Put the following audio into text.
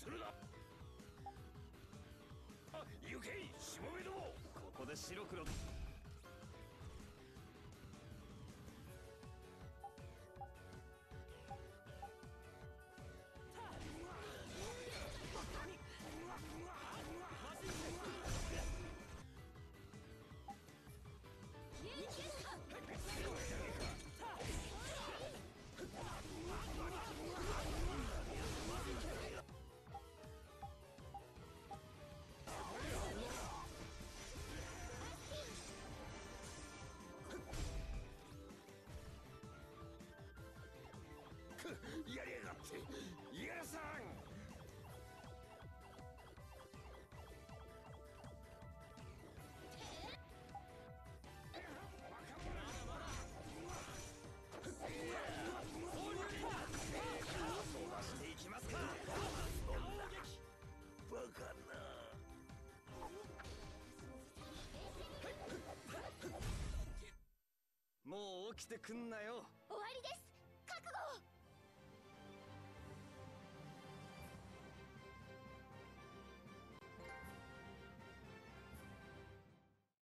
するな。あ行けしもべども。ここで白黒。もう起きてくんなよ。終わりです。